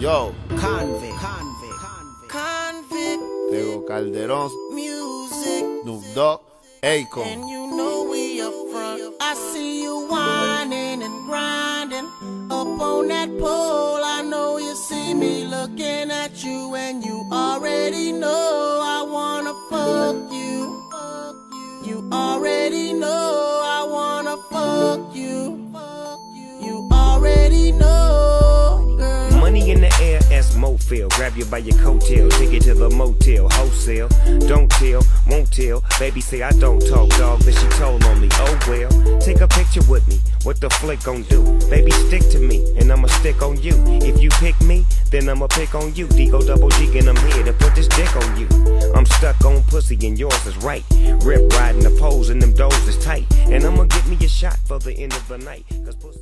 Yo, Konvict. Konvict. Konvict. Tego Calderón, Music. Snoop Dogg, And you know we up front. I see you whining and grinding up on that pole. I know you see me looking at you, and you already know I wanna fuck you. You already know Mofil. Grab you by your coattail, take it to the motel, wholesale. Don't tell, won't tell. Baby say I don't talk, dog. Then she told on me. Oh well, take a picture with me. What the flick gon' do? Baby, stick to me, and I'ma stick on you. If you pick me, then I'ma pick on you. D-O double G, and I'm here to put this dick on you. I'm stuck on pussy, and yours is right. Rip riding the poles, and them doors is tight. And I'ma get me a shot for the end of the night. Cause pussy.